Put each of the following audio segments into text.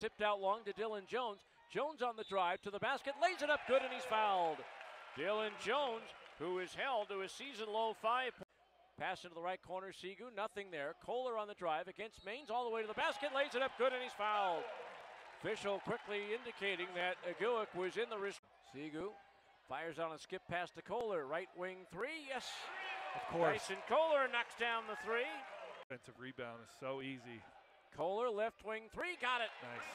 Tipped out long to Dillon Jones. Jones on the drive to the basket, lays it up good, and he's fouled. Dillon Jones, who is held to a season low five. Pass into the right corner, Sigu, nothing there. Koehler on the drive against Maines, all the way to the basket, lays it up good, and he's fouled. Official quickly indicating that Aguic was in the wrist. Sigu fires on a skip pass to Koehler, right wing three, yes. Of course. Dyson Koehler knocks down the three. Defensive rebound is so easy. Koehler left wing three, got it. Nice.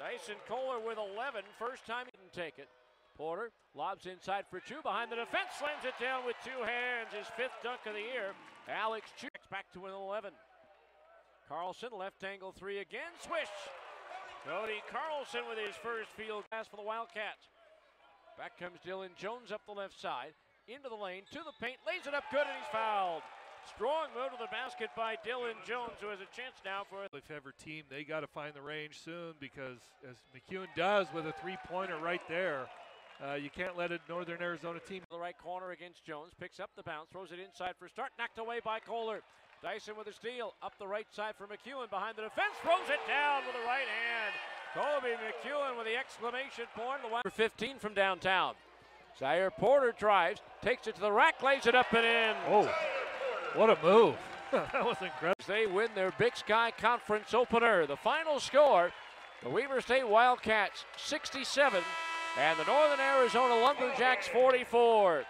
Dyson Koehler with 11. First time he didn't take it. Porter lobs inside for two. Behind the defense, slams it down with two hands. His fifth dunk of the year. Alex Chicks back to an 11. Carlson, left angle three again. Swish. Cody Carlson with his first field pass for the Wildcats. Back comes Dillon Jones up the left side. Into the lane, to the paint, lays it up good, and he's fouled. Strong move to the basket by Dillon Jones, who has a chance now for If ever team, they got to find the range soon because, as McEwen does with a three-pointer right there, uh, you can't let a Northern Arizona team. the right corner against Jones. Picks up the bounce, throws it inside for start, knocked away by Koehler. Dyson with a steal, up the right side for McEwen behind the defense, throws it down with the right hand. Koby McEwen with the exclamation point. The Wild- 15 from downtown. Zahir Porter drives, takes it to the rack, lays it up and in. Oh, what a move! that was incredible. They win their Big Sky Conference opener. The final score, the Weber State Wildcats 67 and the Northern Arizona Lumberjacks 44.